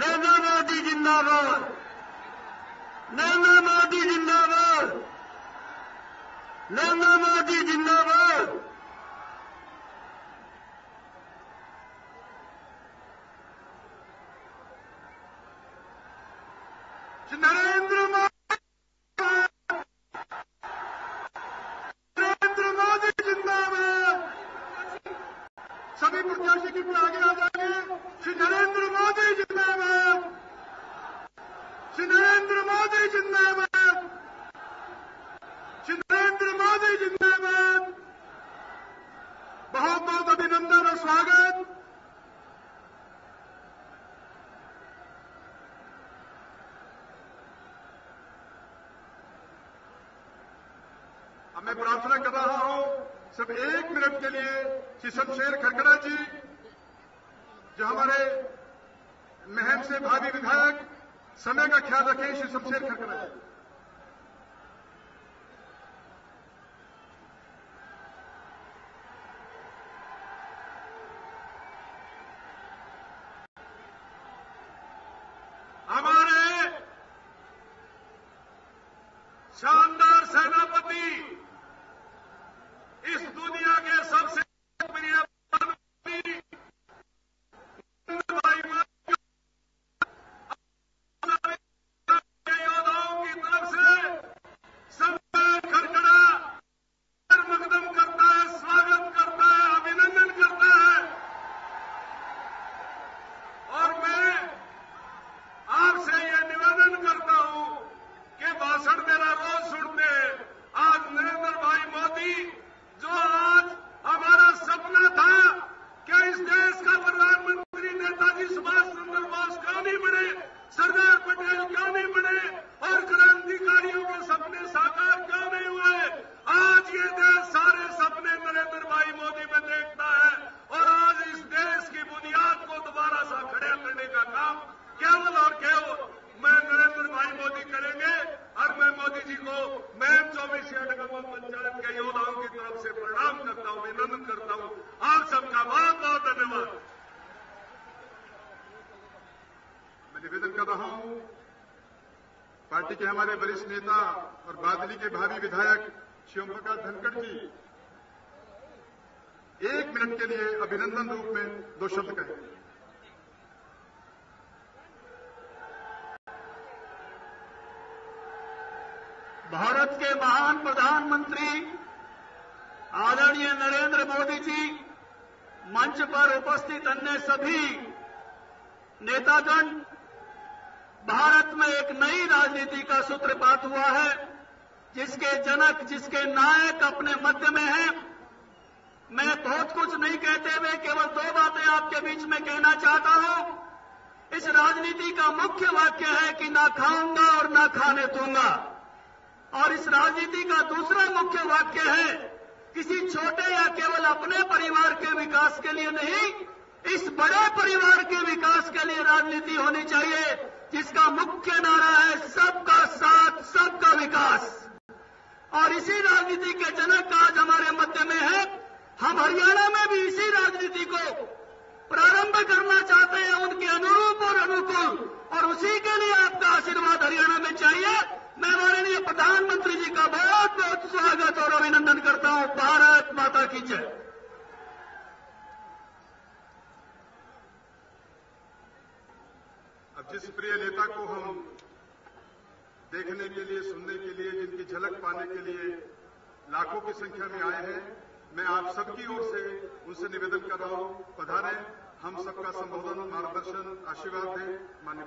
നന്നാമാതി ജിന്ദാബാ നന്നാമാതി ജിന്ദാബാ നന്നാമാതി ജിന്ദാബാ Şimdi nereye? अब मैं प्रार्थना कर रहा हूँ सब एक मिनट के लिए, श्री शमशेर खरकड़ा जी, जो हमारे महम से भावी विधायक, समय का ख्याल रखें, श्री शमशेर खरकड़ा जी। मंच पर उपस्थित अन्य सभी नेतागण, भारत में एक नई राजनीति का सूत्रपात हुआ है, जिसके जनक, जिसके नायक अपने मध्य में हैं। मैं बहुत कुछ नहीं कहते हुए केवल दो बातें आपके बीच में कहना चाहता हूँ। इस राजनीति का मुख्य वाक्य है कि ना खाऊँगा और ना खाने दूँगा। और इस राजनीति का दूसरा मुख्य वाक्य है किसी छोटे या केवल अपने परिवार के विकास के लिए नहीं, इस बड़े परिवार के विकास के लिए राजनीति होनी चाहिए, जिसका मुख्य नारा है सबका साथ, सबका विकास। और इसी राजनीति के जनक आज हमारे मध्य में है। हम हरियाणा में भी इसी राजनीति को प्रारंभ करना चाहते हैं, उनके अनुरूप और अनुकूल। और उसी के लिए आपका आशीर्वाद हरियाणा में चाहिए। मैं माननीय प्रधानमंत्री जी का बहुत बहुत स्वागत और अभिनंदन करता हूँ। भारत माता की जय। अब जिस प्रिय नेता को हम देखने के लिए, सुनने के लिए, जिनकी झलक पाने के लिए लाखों की संख्या में आए हैं, मैं आप सबकी ओर से उनसे निवेदन कर रहा हूँ। पधारे हम सबका संबोधन, मार्गदर्शन, आशीर्वाद दें, मान्य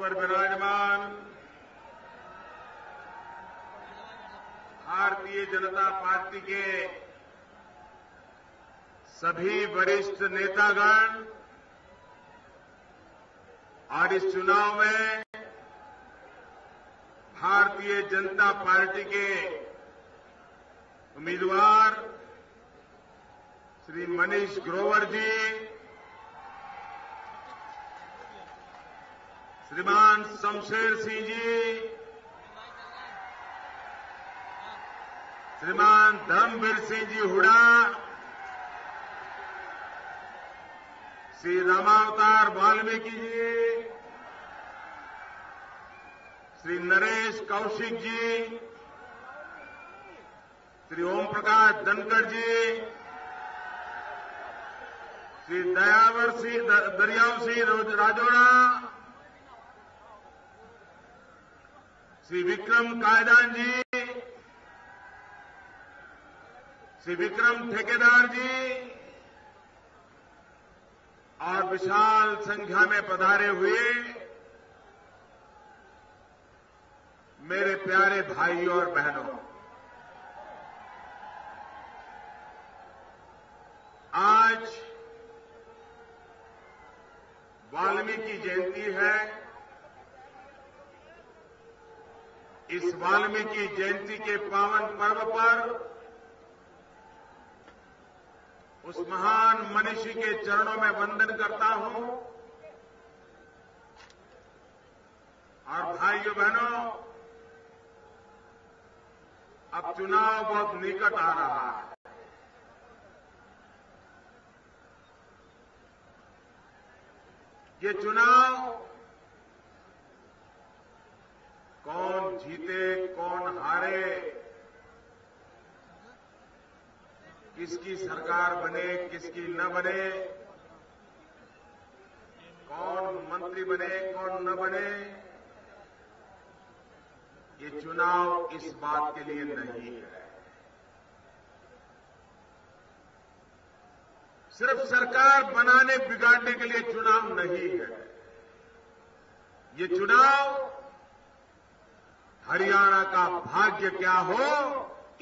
पर विराजमान भारतीय जनता पार्टी के सभी वरिष्ठ नेतागण और इस चुनाव में भारतीय जनता पार्टी के उम्मीदवार श्री मनीष ग्रोवर जी श्रीमान शमशेर सिंह जी। श्रीमान धर्मवीर सिंह जी हुडा। श्री रामावतार वाल्मीकि जी। श्री नरेश कौशिक जी। श्री ओम प्रकाश धनखड़ जी। श्री दयावर सिंह दरियाव सिंह राजोड़ा श्री विक्रम कायदान जी श्री विक्रम ठेकेदार जी और विशाल संख्या में पधारे हुए मेरे प्यारे भाइयों और बहनों आज वाल्मीकि जयंती है इस वाल्मीकि जयंती के पावन पर्व पर उस महान मनीषी के चरणों में वंदन करता हूँ। और भाइयों बहनों, अब चुनाव बहुत निकट आ रहा है। ये चुनाव कौन जीते, कौन हारे? किसकी सरकार बने, किसकी न बने? कौन मंत्री बने, कौन न बने? ये चुनाव इस बात के लिए नहीं है। सिर्फ़ सरकार बनाने, बिगाड़ने के लिए चुनाव नहीं है। ये चुनाव हरियाणा का भाग्य क्या हो,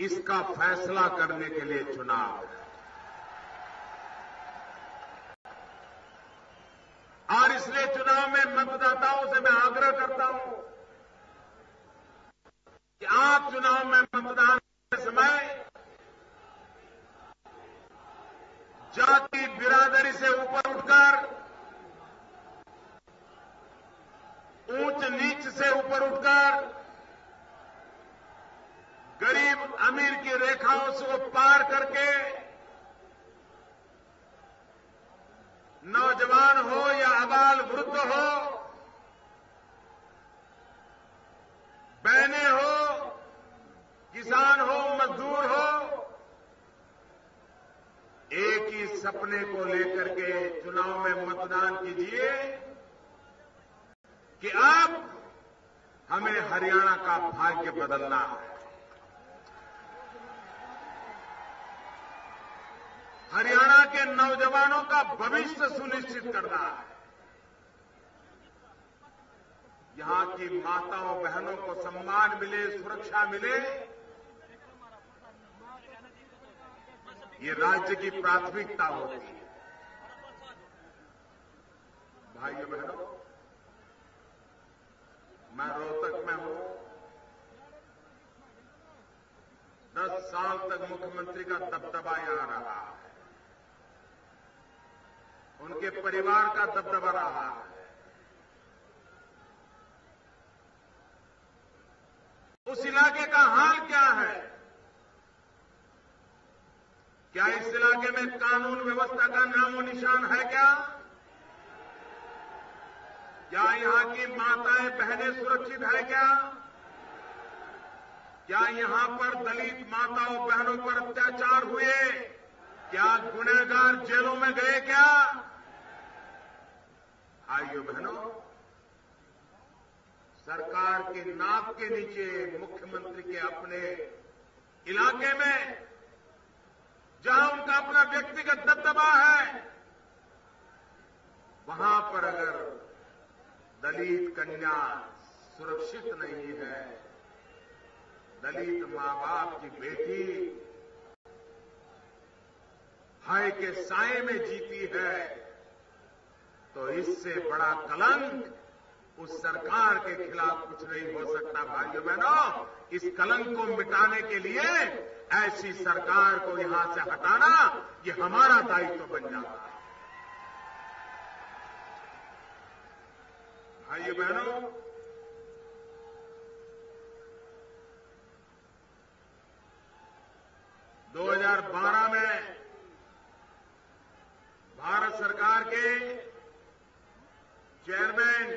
इसका फैसला करने के लिए चुनाव। और इसलिए चुनाव में मतदाताओं से मैं आग्रह करता हूँ कि आप चुनाव में मतदान के समय जाति बिरादरी से ऊपर उठकर, ऊंच नीच से ऊपर उठकर गरीब अमीर की रेखाओं से वो पार करके नौजवान हो या अबाल वृद्ध हो, बहने हो, किसान हो, मजदूर हो, एक ही सपने को लेकर के चुनाव में मतदान कीजिए कि अब हमें हरियाणा का भाग्य बदलना है हरियाणा के नौजवानों का भविष्य सुनिश्चित करना है। यहाँ की माताओं बहनों को सम्मान मिले, सुरक्षा मिले। ये राज्य की प्राथमिकता होती है। भाइयों बहनों, मैं रोहतक में हूँ। दस साल तक मुख्यमंत्री का दबदबा यहाँ रहा उनके परिवार का दबदबा रहा है। उस इलाके का हाल क्या है? क्या इस इलाके में कानून व्यवस्था का नामो निशान है क्या? क्या यहाँ की माताएँ बहनें सुरक्षित है क्या? क्या यहाँ पर दलित माताओं बहनों पर अत्याचार हुए? क्या गुनहगार जेलों में गए क्या? भाइयों बहनों, सरकार के नाक के नीचे मुख्यमंत्री के अपने इलाके में, जहाँ उनका अपना व्यक्तिगत दबदबा है, वहाँ पर अगर दलित कन्या सुरक्षित नहीं है, दलित माँ बाप की बेटी भय के साय में जीती है। तो इससे बड़ा कलंक उस सरकार के खिलाफ कुछ नहीं हो सकता, भाइयों बहनों। इस कलंक को मिटाने के लिए ऐसी सरकार को यहाँ से हटाना, ये हमारा दायित्व तो बन जाता है। भाइयों बहनों, दो हज़ार बारह में सरकार के chairman,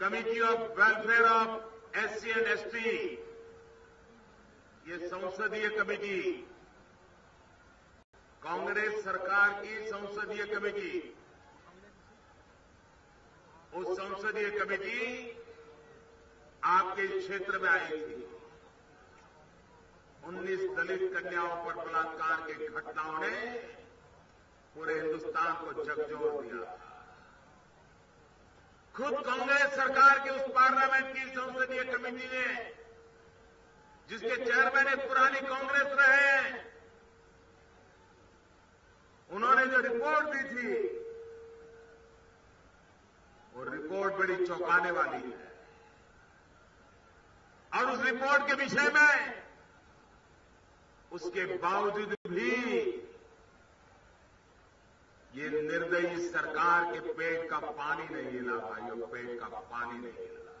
committee of welfare of SC and ST ये संसदीय कमेटी, कांग्रेस सरकार की संसदीय कमेटी, उस संसदीय कमेटी आपके क्षेत्र में आई थी। 19 दलित कन्याओं पर बलात्कार की घटनाओं ने पूरे हिंदुस्तान को झकझोर दिया। खुद कांग्रेस सरकार के उस पार्लियामेंट की संसदीय कमेटी ने, जिसके चेयरमैन एक पुरानी कांग्रेस रहे, उन्होंने जो रिपोर्ट दी थी, वो रिपोर्ट बड़ी चौंकाने वाली है। और उस रिपोर्ट के विषय में उसके बावजूद भी ये निर्दयी सरकार के पेट का पानी नहीं हिला भाइयों पेट का पानी नहीं हिला।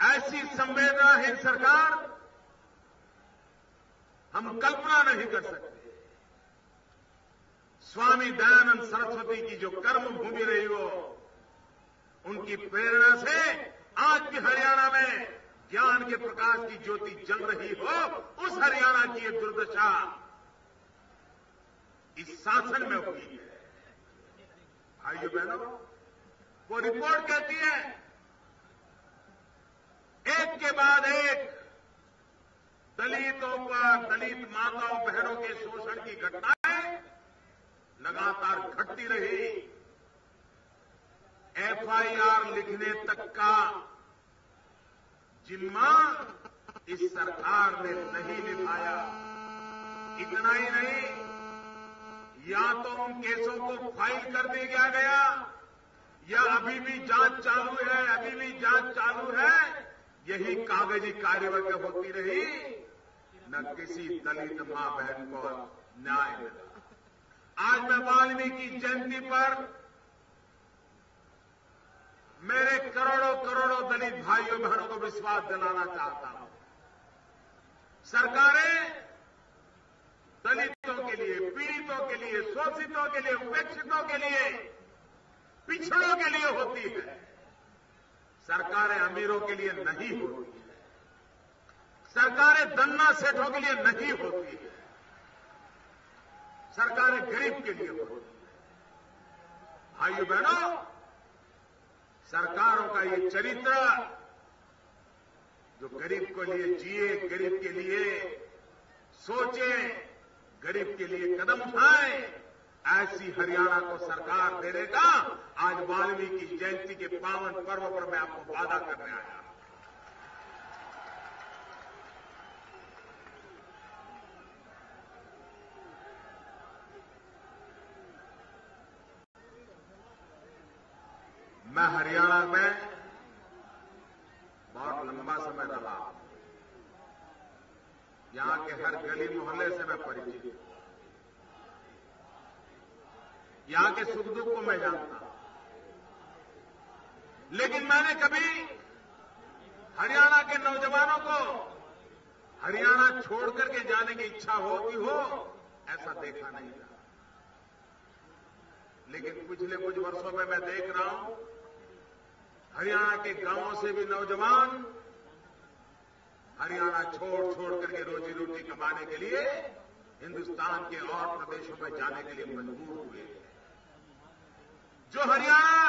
ऐसी संवेदनाहीन सरकार, हम कल्पना नहीं कर सकते। स्वामी दयानंद सरस्वती की जो कर्म भूमि रही हो, उनकी प्रेरणा से आज भी हरियाणा में ज्ञान के प्रकाश की ज्योति जल रही हो, उस हरियाणा की ये दुर्दशा इस शासन में हुई है भाइयों बहनों, वो रिपोर्ट कहती है, एक के बाद एक, दलितों पर दलित माताओं, बहनों के शोषण की घटनाएँ लगातार घटती रही। एफआईआर लिखने तक का जिम्मा इस सरकार ने नहीं निभाया। इतना ही नहीं या तो उन केसों को फ़ाइल कर दिया गया या अभी भी जाँच चालू है, अभी भी जाँच चालू है, यही कागज़ी कार्यवाही होती रही। न किसी दलित माँ बहन को न्याय मिला। आज मैं वाल्मीकि जयंती पर मेरे करोड़ों करोड़ों दलित भाइयों बहनों को विश्वास दिलाना चाहता हूँ। सरकारें दलितों के लिए, पीड़ितों के लिए, शोषितों के लिए, उपेक्षितों के लिए, पिछड़ों के लिए होती है। सरकारें अमीरों के लिए नहीं होती है। सरकारें दन्ना सेठों के लिए नहीं होती है। सरकारें गरीब के लिए होती है। भाइयों बहनों, सरकारों का ये चरित्र, जो गरीब को लिए जिए, गरीब के लिए सोचें गरीब के लिए कदम उठाए। ऐसी हरियाणा को सरकार देने का आज वाल्मीकि जयंती के पावन पर्व पर मैं आपको वादा करने आया हूँ। मैं हरियाणा में बहुत लंबा समय रहा। यहाँ के हर गली मोहल्ले से मैं परिचित हूँ। यहाँ के सुख दुख को मैं जानता हूँ। लेकिन मैंने कभी हरियाणा के नौजवानों को हरियाणा छोड़ करके जाने की इच्छा होती हो, ऐसा देखा नहीं था। लेकिन पिछले कुछ वर्षों में मैं देख रहा हूँ, हरियाणा के गाँवों से भी नौजवान हरियाणा छोड़ छोड़ करके रोजी रोटी कमाने के लिए हिंदुस्तान के और प्रदेशों में जाने के लिए मजबूर हुए जो हरियाणा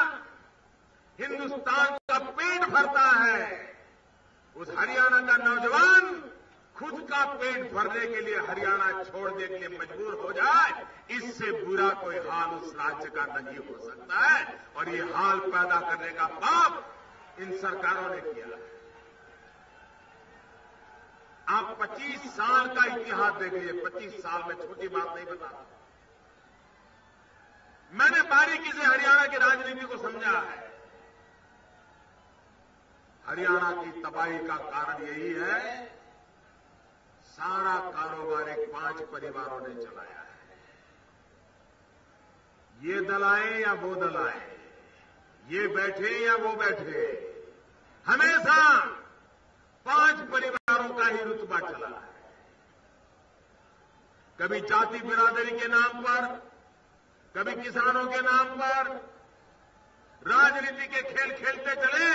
हिंदुस्तान का पेट भरता है, उस हरियाणा का नौजवान खुद का पेट भरने के लिए हरियाणा छोड़ने के लिए मजबूर हो जाए, इससे बुरा कोई हाल उस राज्य का नहीं हो सकता है। और ये हाल पैदा करने का पाप इन सरकारों ने किया है। आप 25 साल का इतिहास देख लीजिए 25 साल में छोटी बात नहीं बता मैंने बारीकी से हरियाणा की राजनीति को समझा है। हरियाणा की तबाही का कारण यही है, सारा कारोबार एक पाँच परिवारों ने चलाया है। ये दल आए या वो दल आए? ये बैठे या वो बैठे? हमेशा पाँच परिवारों का ही रुतबा चला है। कभी जाति बिरादरी के नाम पर, कभी किसानों के नाम पर, राजनीति के खेल खेलते चले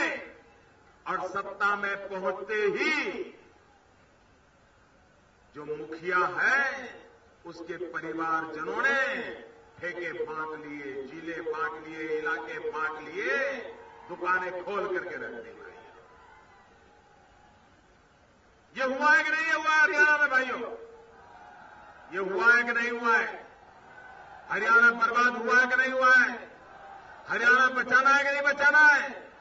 और सत्ता में पहुँचते ही जो मुखिया है, उसके परिवारजनों ने ठेके बांट लिए, ज़िले बांट लिए, इलाके बांट लिए, दुकानें खोल करके रख दी भाई ये हुआ है कि नहीं हुआ है हरियाणा में भाइयों। ये हुआ है कि नहीं हुआ है। हरियाणा बर्बाद हुआ है कि नहीं हुआ है। हरियाणा बचाना है कि नहीं बचाना है?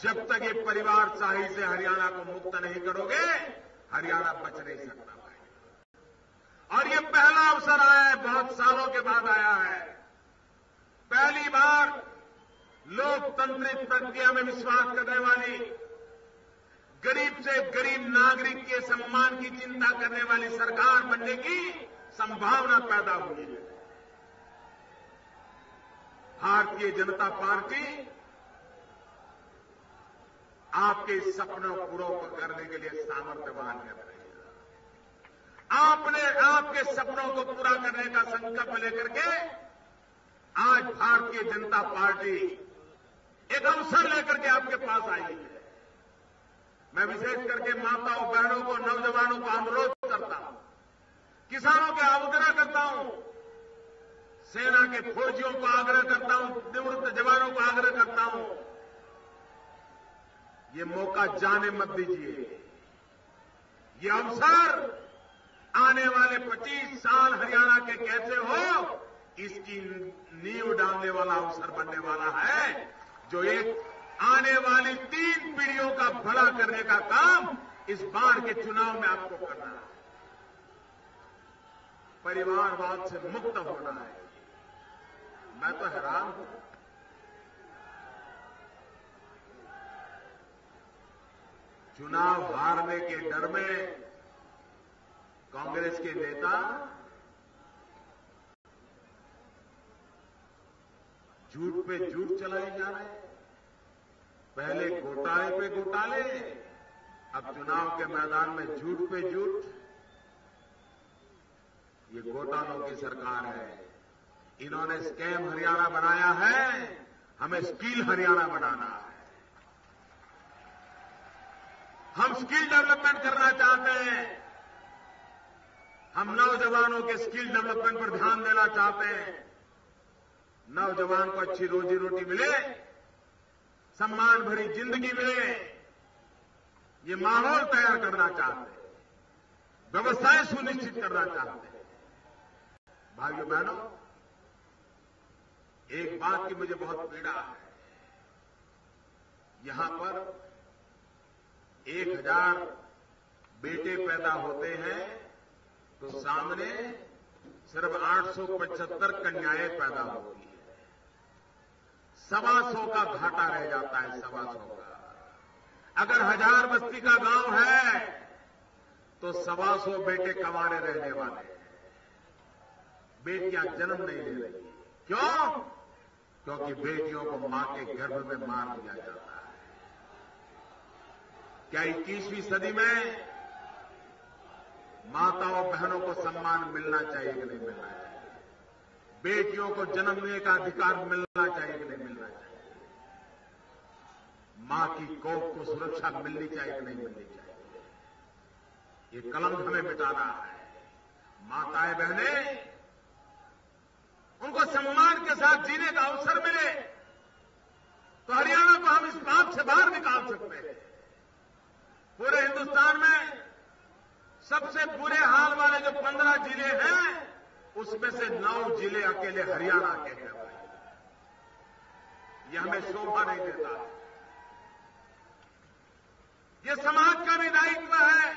जब तक ये परिवार शाही से हरियाणा को मुक्त नहीं करोगे, हरियाणा बच नहीं सकता भाई और ये पहला अवसर आया है, बहुत सालों के बाद आया है। पहली बार लोकतांत्रिक प्रक्रिया में विश्वास करने वाली गरीब से गरीब नागरिक के सम्मान की चिंता करने वाली सरकार बनने की संभावना पैदा हुई है। भारतीय जनता पार्टी आपके सपनों पूरों करने के लिए सामर्थ्यवान है। आपने आपके सपनों को पूरा करने का संकल्प लेकर के आज भारतीय जनता पार्टी एक अवसर लेकर के आपके पास आई है। मैं विशेष करके माताओं बहनों को, नौजवानों को अनुरोध करता हूँ, किसानों के आवेदना करता हूँ, सेना के फौजियों को आग्रह करता हूँ, निवृत्त जवानों को आग्रह करता हूँ, ये मौका जाने मत दीजिए। ये अवसर आने वाले 25 साल हरियाणा के कैसे हो, इसकी नींव डालने वाला अवसर बनने वाला है, जो एक आने वाली तीन पीढ़ियों का भला करने का काम इस बार के चुनाव में आपको करना है। परिवारवाद से मुक्त होना है। मैं तो हैरान हूँ। चुनाव हारने के डर में कांग्रेस के नेता झूठ पे झूठ चलाए जा रहे हैं। पहले घोटाले पे घोटाले, अब चुनाव के मैदान में झूठ पे झूठ। ये घोटालों की सरकार है। इन्होंने स्कैम हरियाणा बनाया है। हमें स्किल हरियाणा बनाना है। हम स्किल डेवलपमेंट करना चाहते हैं। हम नौजवानों के स्किल डेवलपमेंट पर ध्यान देना चाहते हैं। नौजवान को अच्छी रोजी रोटी मिले। सम्मान भरी ज़िंदगी मिले ये माहौल तैयार करना चाहते हैं। व्यवसाय सुनिश्चित करना चाहते हैं। भाइयों, बहनों, एक बात की मुझे बहुत पीड़ा है। यहाँ पर एक हज़ार बेटे पैदा होते हैं तो सामने सिर्फ़ 875 कन्याएँ पैदा होती है। सवा सौ का घाटा रह जाता है सवा सौ का। अगर हज़ार बस्ती का गाँव है तो सवा सौ बेटे कमाने रहने वाले। बेटियाँ जन्म नहीं ले रही। क्यों? क्योंकि बेटियों को माँ के गर्भ में मार दिया जाता है। क्या इक्कीसवीं सदी में माताओं बहनों को सम्मान मिलना चाहिए कि नहीं मिलना चाहिए? बेटियों को जन्म देने का अधिकार मिलना चाहिए कि नहीं मिलना माँ की कोख को सुरक्षा मिलनी चाहिए कि नहीं मिलनी चाहिए? ये कलंक हमें मिटाना है। माताएँ बहने, उनको सम्मान के साथ जीने का अवसर मिले तो हरियाणा को हम इस बात से बाहर निकाल सकते हैं। पूरे हिंदुस्तान में सबसे बुरे हाल वाले जो पंद्रह ज़िले हैं, उसमें से नौ ज़िले अकेले हरियाणा के हैं यह हमें शोभा नहीं देता। ये समाज का भी दायित्व है,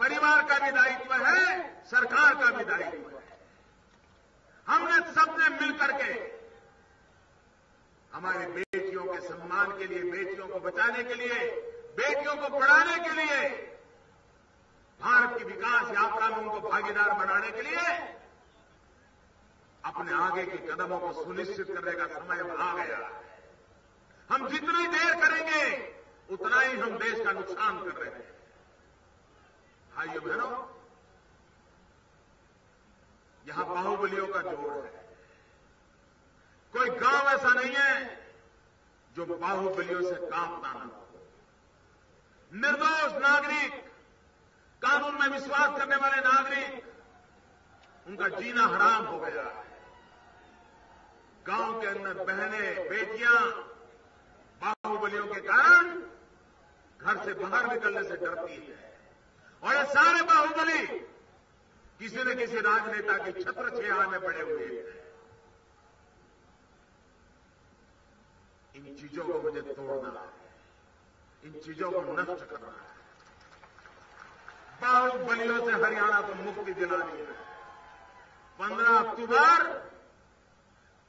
परिवार का भी दायित्व है, सरकार का भी दायित्व है। हमने सबने मिलकर के हमारे बेटियों के सम्मान के लिए, बेटियों को बचाने के लिए, बेटियों को पढ़ाने के लिए, भारत की विकास यात्रा में उनको भागीदार बनाने के लिए अपने आगे के कदमों को सुनिश्चित करने का समय आ गया। है हम जितनी देर करेंगे उतना ही हम देश का नुकसान कर रहे हैं। भाइयों, बहनों, यहाँ बाहुबलियों का ज़ोर है। कोई गाँव ऐसा नहीं है जो बाहुबलियों से कांपता न हो। निर्दोष नागरिक, कानून में विश्वास करने वाले नागरिक, उनका जीना हराम हो गया है। गाँव के अंदर बहने, बेटियाँ बाहुबलियों के कारण घर से बाहर निकलने से डरती है। और ये सारे बाहुबली किसी न किसी राजनेता के छत्र छेहा में पड़े हुए हैं। इन चीज़ों को मुझे तोड़ना है। इन चीज़ों को नष्ट करना है। बाहुबलियों से हरियाणा को मुक्ति दिलानी है। पंद्रह अक्टूबर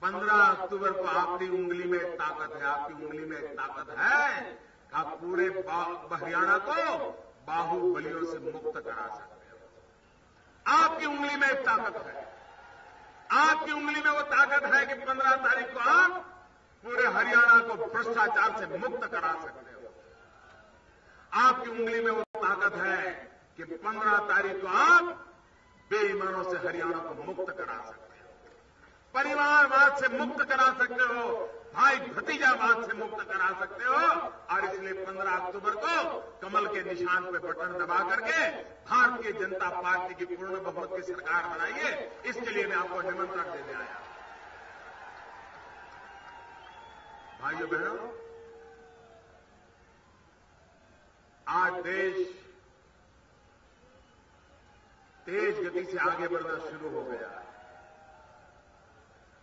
पंद्रह अक्टूबर को आपकी उंगली में ताकत है, आपकी उंगली में ताकत है। आप पूरे हरियाणा को बाहुबलियों से मुक्त करा सकते हो। आपकी उंगली में ताकत है। आपकी उंगली में वो ताकत है कि पंद्रह तारीख को आप पूरे हरियाणा को भ्रष्टाचार से मुक्त करा सकते हो। आपकी उंगली में वो ताकत है कि पंद्रह तारीख को आप बेईमानों से हरियाणा को मुक्त करा सकते हो। परिवारवाद से मुक्त करा सकते हो, भाई भतीजावाद से मुक्त करा सकते हो, और इसलिए 15 अक्टूबर को कमल के निशान पे बटन दबा करके भारतीय जनता पार्टी की पूर्ण बहुमत की सरकार बनाइए। इसके लिए मैं आपको निमंत्रण देने आया। भाइयों, बहनों, आज देश तेज गति से आगे बढ़ना शुरू हो गया है।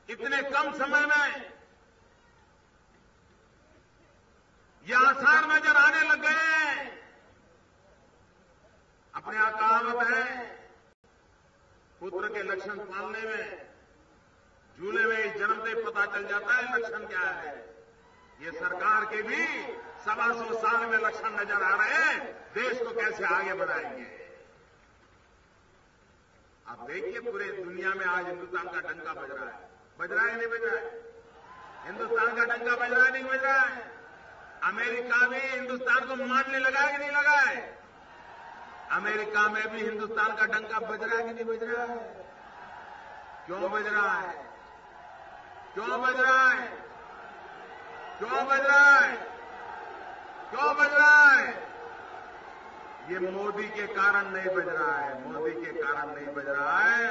इतने कम समय में ये आसार नज़र आने लग गए हैं, अपने यहाँ कहावत है, पुत्र के लक्षण पालने में झूले में जन्मते पता चल जाता है लक्षण क्या है। ये सरकार के भी सवा सौ साल में लक्षण नज़र आ रहे हैं, देश को कैसे आगे बढ़ाएँगे। आप देखिए पूरे दुनिया में आज हिंदुस्तान का डंका बज रहा है। बज रहा है नहीं बज रहा है हिंदुस्तान का डंका बज रहा है नहीं बज रहा है अमेरिका भी हिंदुस्तान को मानने लगा है कि नहीं लगा है अमेरिका में भी हिंदुस्तान का डंका बज रहा है कि नहीं बज रहा है क्यों बज रहा है क्यों बज रहा है क्यों बज रहा है क्यों बज रहा है ये मोदी के कारण नहीं बज रहा है मोदी के कारण नहीं बज रहा है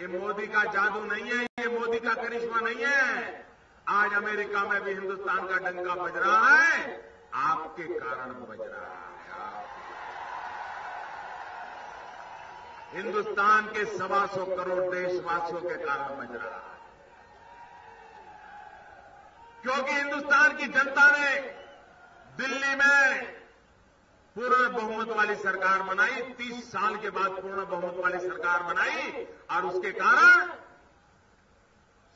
ये मोदी का जादू नहीं है। ये मोदी का करिश्मा नहीं है। आज अमेरिका में भी हिंदुस्तान का डंका बज रहा है। आपके कारण बज रहा है। हिंदुस्तान के सवा सौ करोड़ देशवासियों के कारण बज रहा है। क्योंकि हिंदुस्तान की जनता ने दिल्ली में पूर्ण बहुमत वाली सरकार बनाई, तीस साल के बाद पूर्ण बहुमत वाली सरकार बनाई, और उसके कारण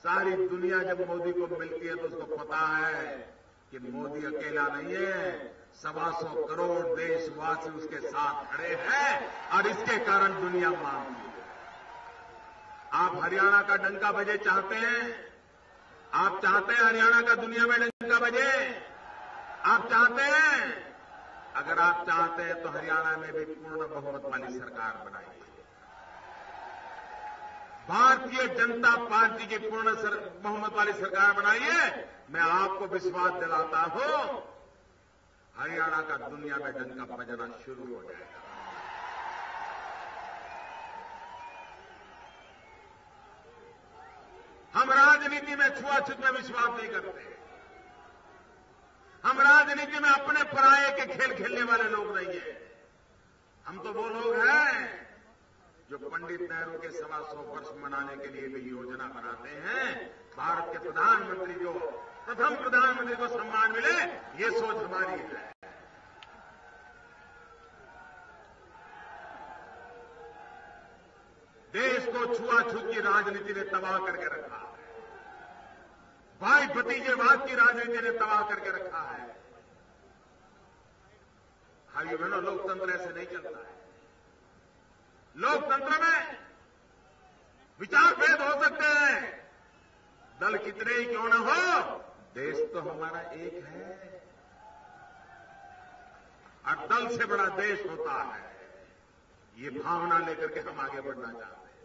सारी दुनिया जब मोदी को मिलती है तो उसको पता है कि मोदी अकेला नहीं है। सवा सौ करोड़ देशवासी उसके साथ खड़े हैं और इसके कारण दुनिया मानती है। आप हरियाणा का डंका बजे चाहते हैं? आप चाहते हैं हरियाणा का दुनिया में डंका बजे? आप चाहते हैं? अगर आप चाहते हैं तो हरियाणा में भी पूर्ण बहुमत वाली सरकार बनाइए। भारतीय जनता पार्टी की पूर्ण बहुमत वाली सरकार बनाइए। मैं आपको विश्वास दिलाता हूँ, हरियाणा का दुनिया में डंका बजना शुरू हो जाएगा। हम राजनीति में छुआछूत में विश्वास नहीं करते। हम राजनीति में अपने पराये के खेल खेलने वाले लोग नहीं हैं। हम तो वो लोग हैं जो पंडित नेहरू के सवा सौ वर्ष मनाने के लिए भी योजना बनाते हैं, भारत के प्रधानमंत्री जो प्रथम प्रधानमंत्री को सम्मान मिले, ये सोच हमारी है। देश को छुआछूत की राजनीति ने तबाह करके रखा है। भाई भतीजेवाद की राजनीति ने तबाह करके रखा है। भाई बहनों लोकतंत्र ऐसे नहीं चलता है। लोकतंत्र में विचार भेद हो सकते हैं। दल कितने ही क्यों न हो, देश तो हमारा एक है। और दल से बड़ा देश होता है। ये भावना लेकर के हम आगे बढ़ना चाहते हैं।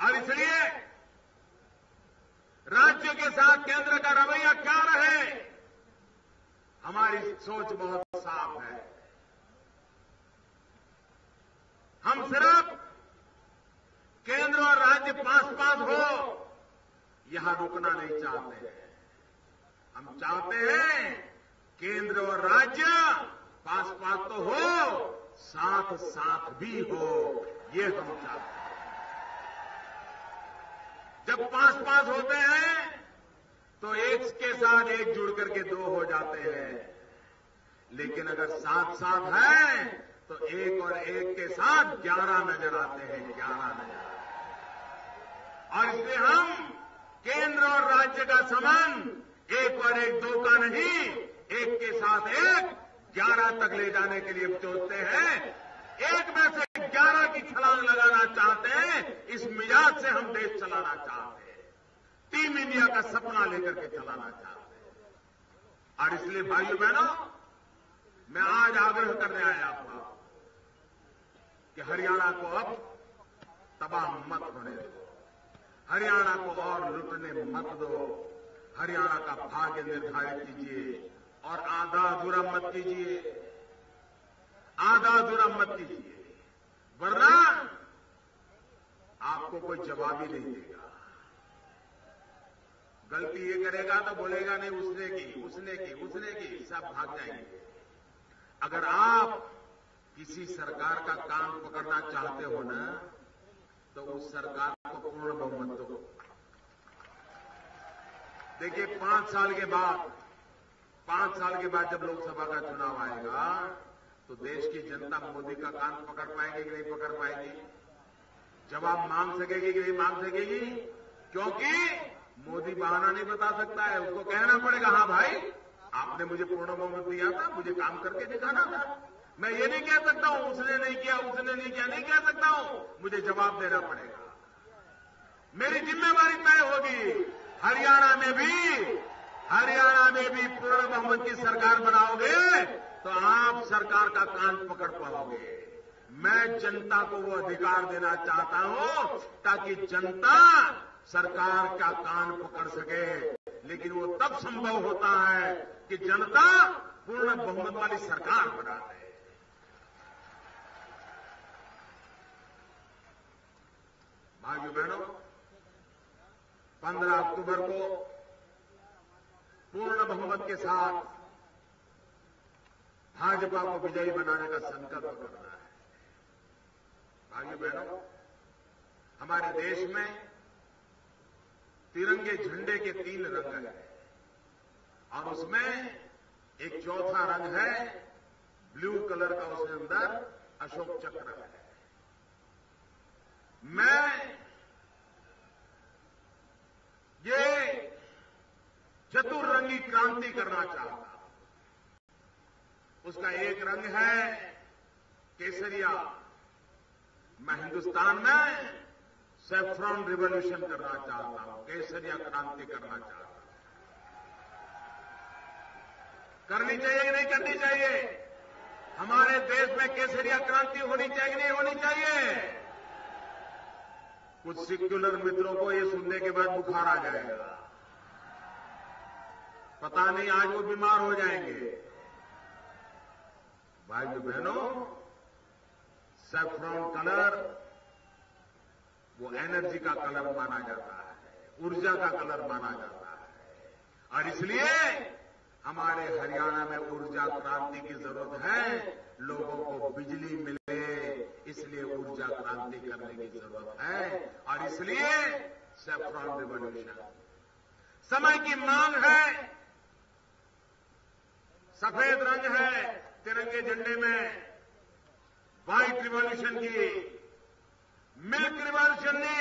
और इसलिए राज्य के साथ केंद्र का रवैया क्या रहे, हमारी सोच बहुत साफ़ है। हम सिर्फ़ केंद्र और राज्य पास पास हो। यहाँ रुकना नहीं चाहते। हैं हम चाहते हैं केंद्र और राज्य पास पास तो हो साथ साथ भी हो। ये हम चाहते हैं। जब पास पास होते हैं तो एक के साथ एक जुड़ करके दो हो जाते हैं। लेकिन अगर साथ साथ है तो एक और एक के साथ ग्यारह नज़र आते हैं, ग्यारह नज़र आते हैं। और इसलिए हम केंद्र और राज्य का संबंध एक और एक दो का नहीं, एक के साथ एक, ग्यारह तक ले जाने के लिए सोचते हैं। एक में से ग्यारह की छलांग लगाना चाहते हैं, इस मिजाज से हम देश चलाना चाहते हैं। टीम इंडिया का सपना लेकर के चलाना चाहते हैं। और इसलिए भाइयों बहनों, मैं आज आग्रह करने आया आपका कि हरियाणा को अब तबाह मत होने दो। हरियाणा को और लुटने मत दो। हरियाणा का भाग्य निर्धारित कीजिए और आधा अधूरा मत कीजिए। आधा अधूरा मत कीजिए। वरना आपको कोई जवाब ही नहीं देगा। गलती ये करेगा तो बोलेगा नहीं, उसने की उसने की उसने की, सब भाग जाएँगे। अगर आप किसी सरकार का काम पकड़ना चाहते हो ना तो उस सरकार को पूर्ण बहुमत दो। देखिए, पाँच साल के बाद, पाँच साल के बाद जब लोकसभा का चुनाव आएगा तो देश की जनता मोदी का कान पकड़ पाएगी कि नहीं पकड़ पाएगी? जवाब मांग सकेगी कि नहीं मांग सकेगी? क्योंकि मोदी बहाना नहीं बता सकता है, उसको कहना पड़ेगा हाँ भाई, आपने मुझे पूर्ण बहुमत दिया था, मुझे काम करके दिखाना था। मैं ये नहीं कह सकता हूँ, उसने नहीं किया, उसने नहीं किया, नहीं कह सकता हूँ। मुझे जवाब देना पड़ेगा। मेरी जिम्मेवारी तय होगी। हरियाणा में भी, हरियाणा में भी पूर्ण बहुमत की सरकार बनाओगे तो आप सरकार का कान पकड़ पाओगे। मैं जनता को वो अधिकार देना चाहता हूँ, ताकि जनता सरकार का कान पकड़ सके। लेकिन वो तब संभव होता है कि जनता पूर्ण बहुमत वाली सरकार बना दे भाइयों बहनों, पंद्रह अक्टूबर को पूर्ण बहुमत के साथ भाजपा को विजयी बनाने का संकल्प करना है। भाइयों बहनों, हमारे देश में तिरंगे झंडे के तीन रंग हैं और उसमें एक चौथा रंग है, ब्लू कलर का उसके अंदर अशोक चक्र है। मैं ये चतुर्रंगी क्रांति करना चाहता हूँ। उसका एक रंग है केसरिया। मैं हिंदुस्तान में सेफ्रॉन रिवोल्यूशन करना चाहता हूँ, केसरिया क्रांति करना चाहता हूँ। करनी चाहिए कि नहीं करनी चाहिए? हमारे देश में केसरिया क्रांति होनी चाहिए कि नहीं होनी चाहिए? कुछ सिक्युलर मित्रों को ये सुनने के बाद बुखार आ जाएगा। पता नहीं आज वो बीमार हो जाएँगे। भाइयों बहनों सेफ्रॉन कलर वो एनर्जी का कलर माना जाता है, ऊर्जा का कलर माना जाता है। और इसलिए हमारे हरियाणा में ऊर्जा क्रांति की ज़रूरत है, लोगों को बिजली मिले इसलिए ऊर्जा क्रांति करने की ज़रूरत है। और इसलिए सेफ्रॉन रिवॉल्यूशन समय की मांग है। सफ़ेद रंग है तिरंगे झंडे में। व्हाइट रिवॉल्यूशन की मिल्क रिवॉल्यूशन ने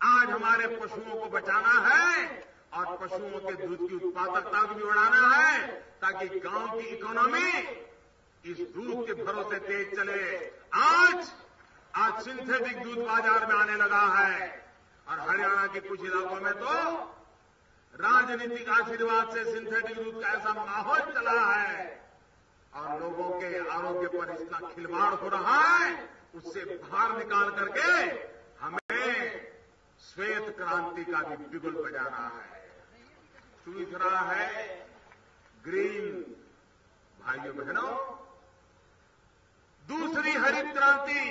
आज हमारे पशुओं को बचाना है और पशुओं के दूध की उत्पादकता को भी बढ़ाना है ताकि गाँव की इकोनॉमी इस दूध के भरोसे तेज चले। आज आज सिंथेटिक दूध बाज़ार में आने लगा है। और हरियाणा के कुछ इलाकों में तो राजनीतिक आशीर्वाद से सिंथेटिक दूध का ऐसा माहौल चला है। और लोगों के आरोग्य पर इतना खिलवाड़ हो रहा है, उससे बाहर निकाल करके हमें श्वेत क्रांति का भी बिगुल बजाना है। तीसरा है ग्रीन भाइयों बहनों दूसरी हरित क्रांति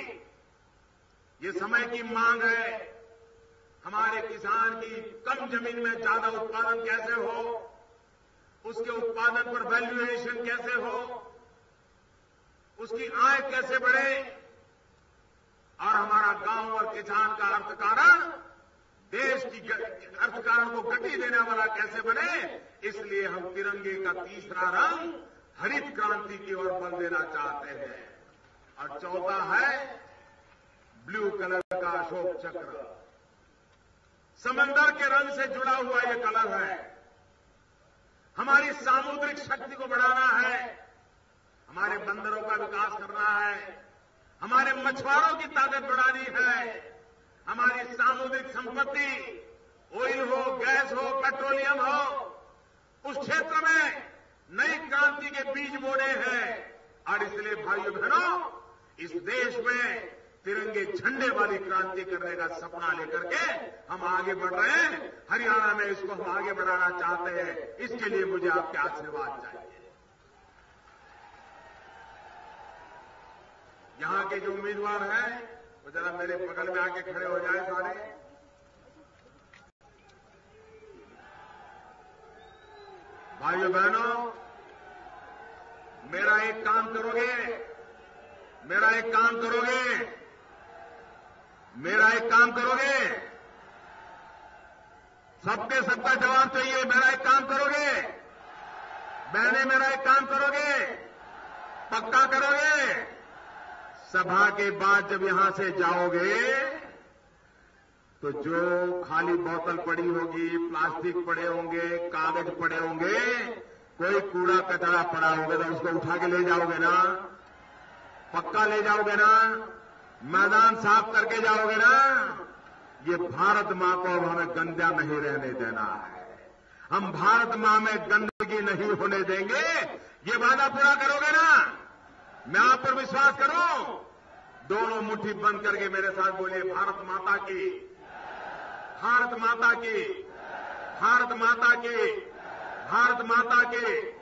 ये समय की मांग है। हमारे किसान की कम ज़मीन में ज़्यादा उत्पादन कैसे हो? उसके उत्पादन पर वैल्यूएशन कैसे हो? उसकी आय कैसे बढ़े? और हमारा गाँव और किसान का अर्थकारण, देश की अर्थकारण को गति देने वाला कैसे बने? इसलिए हम तिरंगे का तीसरा रंग, हरित क्रांति की ओर बल देना चाहते हैं। और चौथा है ब्लू कलर का अशोक चक्र। समंदर के रंग से जुड़ा हुआ यह कलर है। हमारी सामुद्रिक शक्ति को बढ़ाना है। हमारे बंदरों का विकास करना है। हमारे मछुआरों की ताकत बढ़ानी है। हमारी सामुद्रिक संपत्ति ऑयल हो गैस हो पेट्रोलियम हो, उस क्षेत्र में नई क्रांति के बीज बोने हैं। और इसलिए भाइयों बहनों, इस देश में तिरंगे झंडे वाली क्रांति करने का सपना लेकर के हम आगे बढ़ रहे हैं। हरियाणा में इसको हम आगे बढ़ाना चाहते हैं। इसके लिए मुझे आपके आशीर्वाद चाहिए। यहाँ के जो उम्मीदवार हैं, वो जरा मेरे बगल में आके खड़े हो जाए सारे। भाइयों बहनों, मेरा एक काम करोगे? मेरा एक काम करोगे? मेरा एक काम करोगे? सबके सबका जवाब चाहिए, मेरा एक काम करोगे? बहने, मेरा एक काम करोगे? पक्का करोगे? सभा के बाद जब यहाँ से जाओगे तो जो खाली बोतल पड़ी होगी, प्लास्टिक पड़े होंगे, कागज़ पड़े होंगे, कोई कूड़ा कचरा पड़ा होगा तो उसको उठा के ले जाओगे ना? पक्का ले जाओगे ना? मैदान साफ़ करके जाओगे ना, ये भारत माँ को अब हमें गंदा नहीं रहने देना है। हम भारत माँ में गंदगी नहीं होने देंगे। ये वादा पूरा करोगे ना? मैं आप पर विश्वास करूँ? दोनों मुट्ठी बंद करके मेरे साथ बोलिए, भारत माता की, भारत माता की, भारत माता की, भारत माता की।